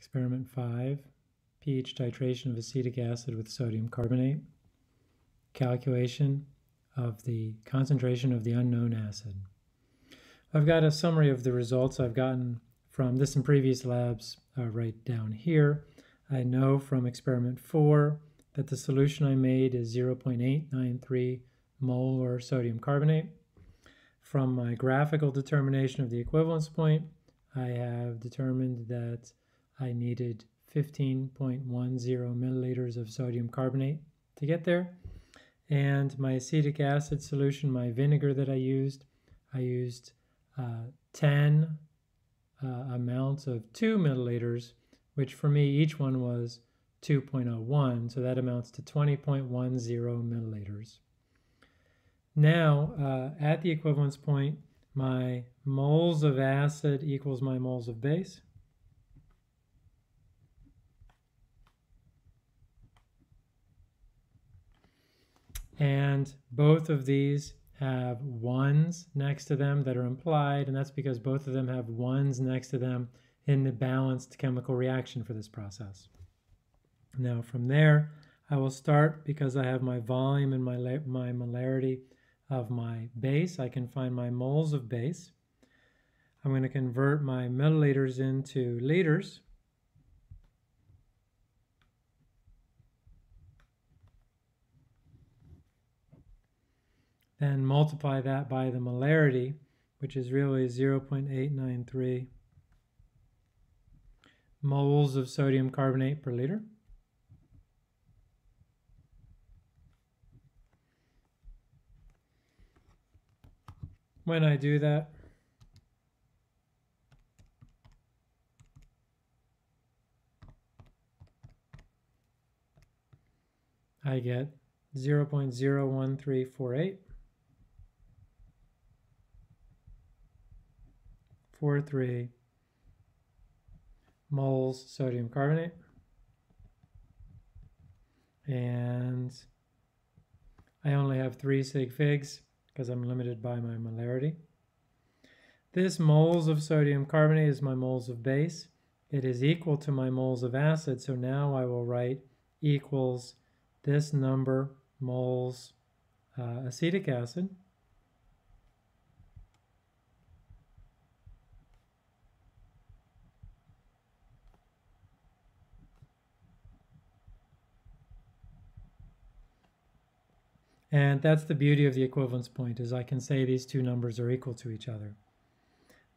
Experiment 5, pH titration of acetic acid with sodium carbonate. Calculation of the concentration of the unknown acid. I've got a summary of the results I've gotten from this and previous labs uh, right down here. I know from experiment 4 that the solution I made is 0.893 molar sodium carbonate. From my graphical determination of the equivalence point, I have determined that I needed 15.10 milliliters of sodium carbonate to get there. And my acetic acid solution, my vinegar that I used, I used uh, 10 uh, amounts of 2 milliliters, which for me each one was 2.01, so that amounts to 20.10 milliliters. Now, uh, at the equivalence point, my moles of acid equals my moles of base. And both of these have ones next to them that are implied, and that's because both of them have ones next to them in the balanced chemical reaction for this process. Now from there, I will start because I have my volume and my, my molarity of my base. I can find my moles of base. I'm going to convert my milliliters into liters. Then multiply that by the molarity, which is really 0.893 moles of sodium carbonate per liter. When I do that, I get 0 0.01348 43 moles sodium carbonate and I only have three sig figs because I'm limited by my molarity. This moles of sodium carbonate is my moles of base. It is equal to my moles of acid, so now I will write equals this number moles uh, acetic acid And that's the beauty of the equivalence point is I can say these two numbers are equal to each other.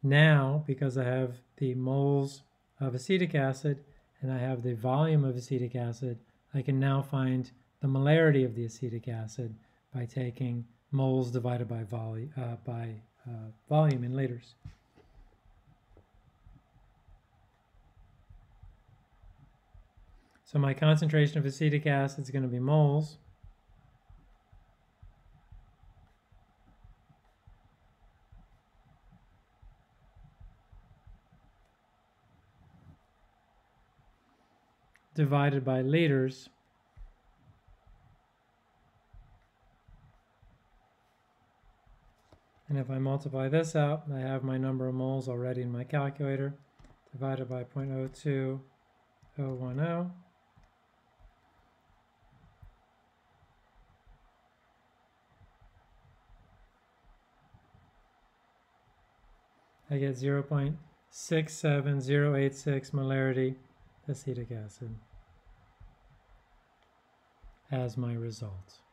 Now, because I have the moles of acetic acid and I have the volume of acetic acid, I can now find the molarity of the acetic acid by taking moles divided by, volu uh, by uh, volume in liters. So my concentration of acetic acid is going to be moles. Divided by liters. And if I multiply this out, I have my number of moles already in my calculator, divided by 0.02010. I get 0.67086 molarity acetic acid as my result.